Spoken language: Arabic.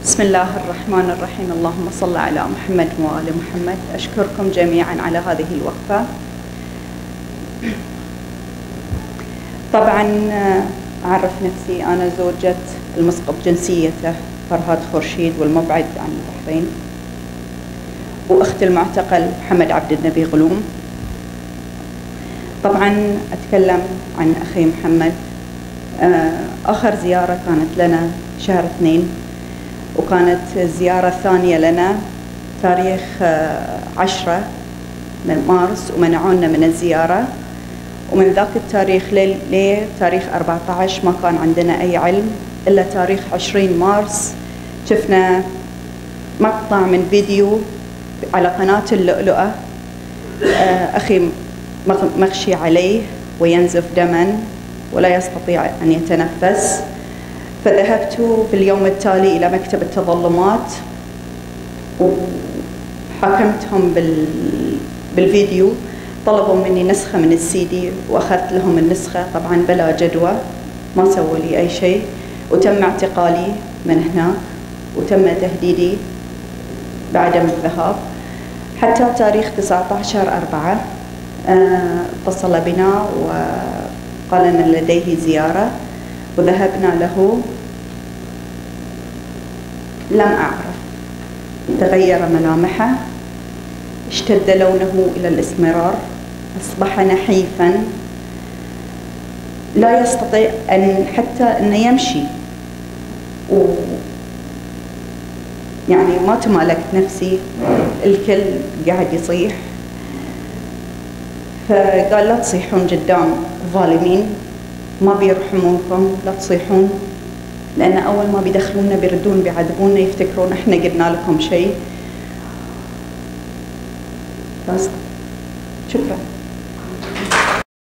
بسم الله الرحمن الرحيم. اللهم صل على محمد وآل محمد. أشكركم جميعا على هذه الوقفة. طبعا أعرف نفسي أنا زوجة المسقط جنسيته فرهاد خورشيد والمبعد عن البحرين وأخت المعتقل محمد عبد النبي غلوم. طبعا أتكلم عن أخي محمد. آخر زيارة كانت لنا شهر اثنين. وكانت الزيارة الثانية لنا تاريخ عشرة من مارس ومنعونا من الزيارة. ومن ذاك التاريخ لتاريخ 14 ما كان عندنا أي علم إلا تاريخ 20 مارس. شفنا مقطع من فيديو على قناة اللؤلؤة أخي مغشي عليه وينزف دما ولا يستطيع أن يتنفس. فذهبت في اليوم التالي إلى مكتب التظلمات وحاكمتهم بال بالفيديو. طلبوا مني نسخة من السي دي وأخذت لهم النسخة. طبعا بلا جدوى ما سووا لي أي شيء. وتم اعتقالي من هناك وتم تهديدي بعدم الذهاب. حتى تاريخ 19 أربعة اتصل بنا وقال أن لديه زيارة. وذهبنا له. لم أعرف. تغير ملامحه. اشتد لونه إلى الإسمرار. أصبح نحيفا. لا يستطيع أن حتى أن يمشي. و يعني ما تمالكت نفسي. الكل قاعد يصيح. فقال لا تصيحون قدام الظالمين ما بيرحمونكم لا تصيحون. لأن أول ما بيدخلونا بيردون بيعذبونا يفتكرون إحنا قلنا لكم شيء. بس. شكرا.